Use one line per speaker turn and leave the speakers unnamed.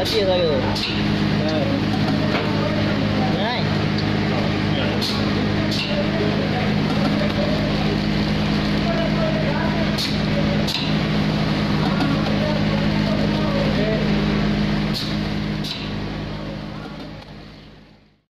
还介绍给